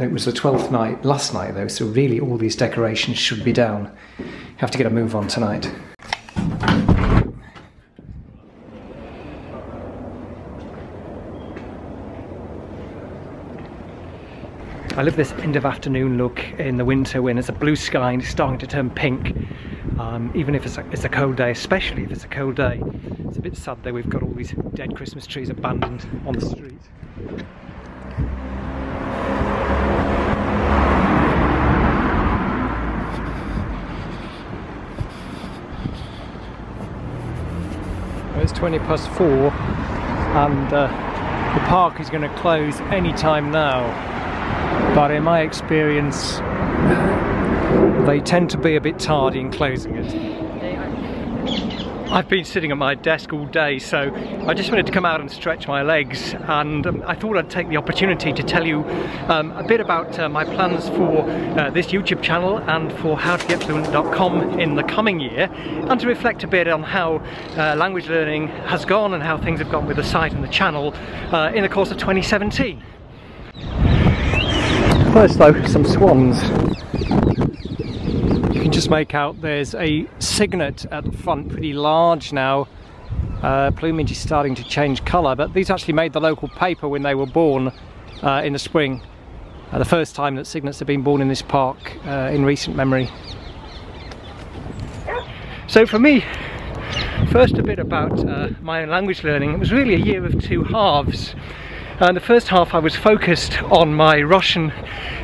It was the 12th night, last night though, so really all these decorations should be down. Have to get a move on tonight. I love this end of afternoon look in the winter when it's a blue sky and it's starting to turn pink. Um, even if it's a, it's a cold day, especially if it's a cold day. It's a bit sad that we've got all these dead Christmas trees abandoned on the street. It's 20 past four and uh, the park is going to close any time now but in my experience they tend to be a bit tardy in closing it. I've been sitting at my desk all day so I just wanted to come out and stretch my legs and um, I thought I'd take the opportunity to tell you um, a bit about uh, my plans for uh, this YouTube channel and for howtogetfluent.com in the coming year and to reflect a bit on how uh, language learning has gone and how things have gone with the site and the channel uh, in the course of 2017. First though, some swans. Can just make out there's a cygnet at the front, pretty large now. Uh, plumage is starting to change colour, but these actually made the local paper when they were born uh, in the spring. Uh, the first time that cygnets have been born in this park uh, in recent memory. So for me, first a bit about uh, my language learning. It was really a year of two halves. And the first half I was focused on my Russian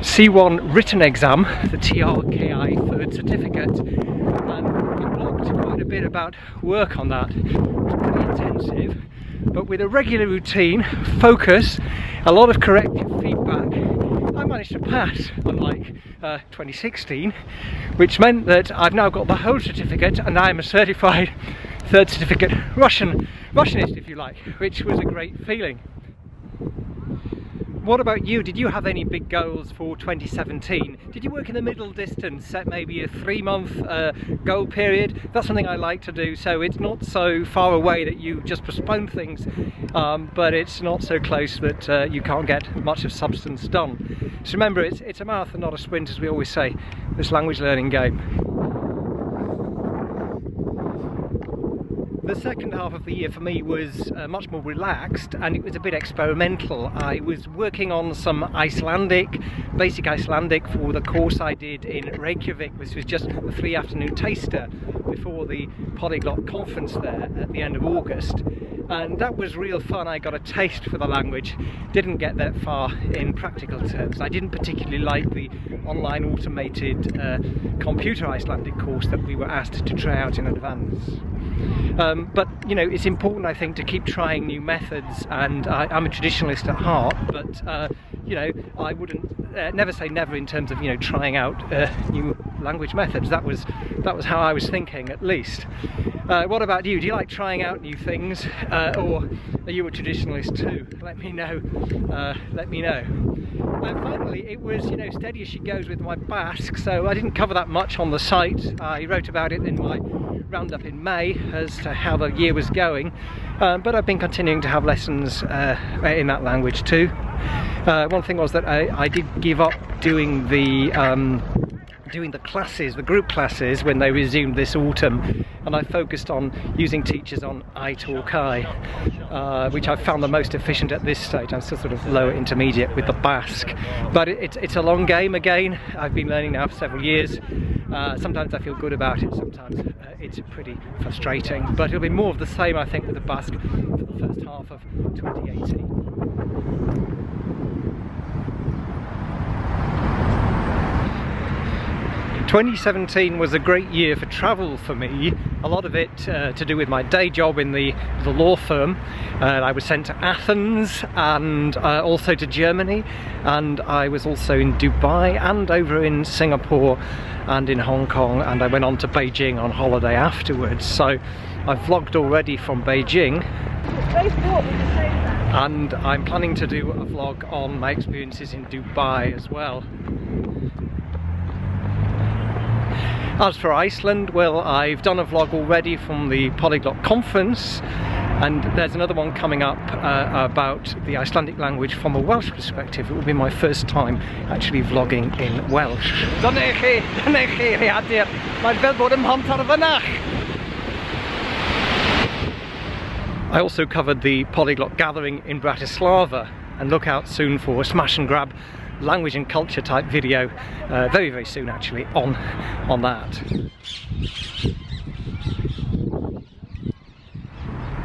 C1 written exam, the TRKI third certificate, and I blogged quite a bit about work on that. It was pretty intensive, but with a regular routine, focus, a lot of corrective feedback, I managed to pass, unlike uh, 2016, which meant that I've now got the whole certificate and I am a certified third certificate Russian, Russianist if you like, which was a great feeling. What about you? Did you have any big goals for 2017? Did you work in the middle distance, set maybe a three month uh, goal period? That's something I like to do, so it's not so far away that you just postpone things, um, but it's not so close that uh, you can't get much of substance done. So remember, it's, it's a marathon, not a sprint, as we always say, this language learning game. The second half of the year for me was uh, much more relaxed and it was a bit experimental. I was working on some Icelandic, basic Icelandic for the course I did in Reykjavik, which was just a three afternoon taster before the Polyglot conference there at the end of August and that was real fun. I got a taste for the language, didn't get that far in practical terms. I didn't particularly like the online automated uh, computer Icelandic course that we were asked to try out in advance. Um, but you know, it's important I think to keep trying new methods and I, am a traditionalist at heart, but uh, you know, I wouldn't uh, never say never in terms of you know trying out uh, new language methods. That was that was how I was thinking at least. Uh, what about you? Do you like trying out new things, uh, or are you a traditionalist too? Let me know. Uh, let me know. And finally, it was you know steady as she goes with my Basque, so I didn't cover that much on the site. I wrote about it in my roundup in May as to how the year was going, um, but I've been continuing to have lessons uh, in that language too. Uh, one thing was that I, I did give up doing the um, doing the classes, the group classes, when they resumed this autumn, and I focused on using teachers on iTalki, uh, which I found the most efficient at this stage. I'm still sort of lower intermediate with the Basque, but it, it's, it's a long game again. I've been learning now for several years. Uh, sometimes I feel good about it, sometimes uh, it's pretty frustrating, but it'll be more of the same, I think, with the Basque for the first half of 2018. 2017 was a great year for travel for me. A lot of it uh, to do with my day job in the, the law firm. Uh, I was sent to Athens and uh, also to Germany and I was also in Dubai and over in Singapore and in Hong Kong and I went on to Beijing on holiday afterwards. So I've vlogged already from Beijing and I'm planning to do a vlog on my experiences in Dubai as well. As for Iceland, well I've done a vlog already from the Polyglot conference and there's another one coming up uh, about the Icelandic language from a Welsh perspective. It will be my first time actually vlogging in Welsh. Ar. I also covered the Polyglot Gathering in Bratislava and look out soon for a smash and grab language and culture type video uh, very very soon actually on on that.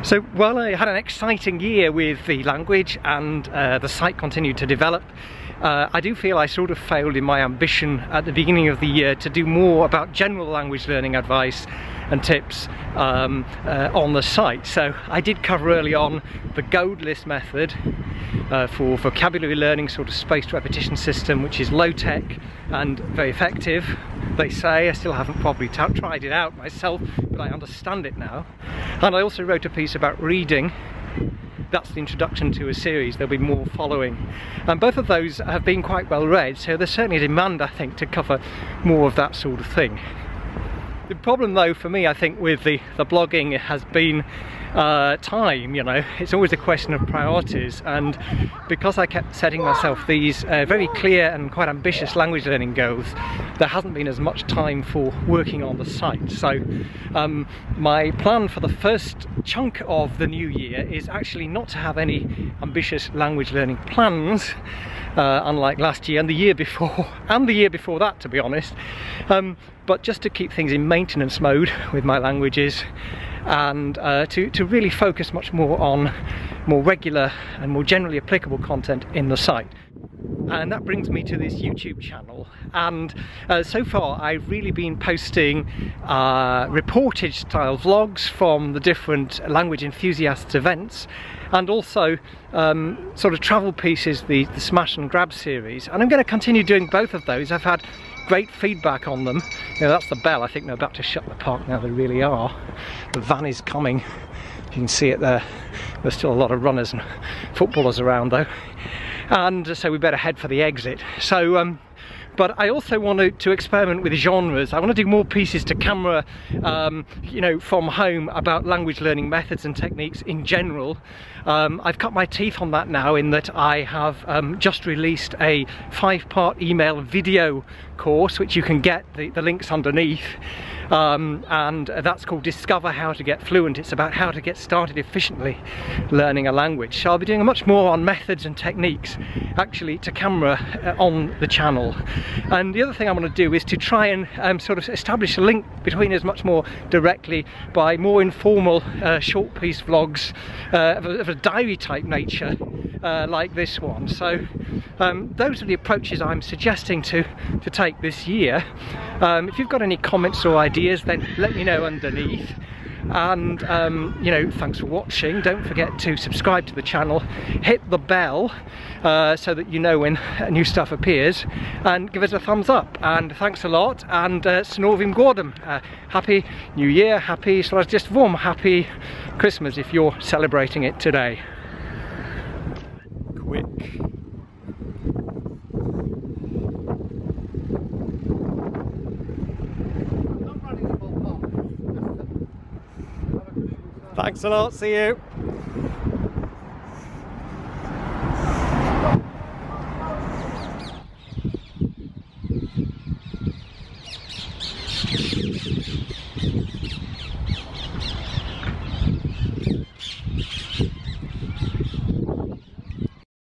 So while I had an exciting year with the language and uh, the site continued to develop. Uh, I do feel I sort of failed in my ambition at the beginning of the year to do more about general language learning advice and tips um, uh, on the site. So I did cover early on the gold list method uh, for vocabulary learning sort of spaced repetition system which is low tech and very effective. They say I still haven't probably tried it out myself but I understand it now. And I also wrote a piece about reading. That's the introduction to a series. There'll be more following. And both of those have been quite well read so there's certainly a demand I think to cover more of that sort of thing the problem though for me I think with the, the blogging has been uh, time, you know, it's always a question of priorities and because I kept setting myself these uh, very clear and quite ambitious language learning goals, there hasn't been as much time for working on the site. So um, my plan for the first chunk of the new year is actually not to have any ambitious language learning plans uh, unlike last year and the year before and the year before that to be honest. Um, but just to keep things in maintenance mode with my languages and uh, to, to really focus much more on more regular and more generally applicable content in the site and that brings me to this YouTube channel and uh, so far I've really been posting uh, reportage style vlogs from the different language enthusiasts events and also um, sort of travel pieces, the, the smash and grab series and I'm going to continue doing both of those. I've had great feedback on them. You know, that's the bell. I think they're about to shut the park now. They really are. The van is coming. You can see it there. There's still a lot of runners and footballers around though. And so we better head for the exit. So um, but I also want to, to experiment with genres. I want to do more pieces to camera, um, you know, from home about language learning methods and techniques in general. Um, I've cut my teeth on that now in that I have um, just released a five-part email video course, which you can get, the, the links underneath, um, and that's called Discover How to Get Fluent. It's about how to get started efficiently learning a language. So I'll be doing much more on methods and techniques actually to camera uh, on the channel. And the other thing I want to do is to try and um, sort of establish a link between us much more directly by more informal uh, short piece vlogs uh, of, a, of, a, diary type nature uh, like this one. So um, those are the approaches I'm suggesting to, to take this year. Um, if you've got any comments or ideas then let me know underneath. And um, you know thanks for watching. Don't forget to subscribe to the channel. Hit the bell uh, so that you know when new stuff appears. And give us a thumbs up. And thanks a lot. And uh, S novym godom uh, happy new year. Happy just warm happy Christmas if you're celebrating it today quick Thanks a lot, see you.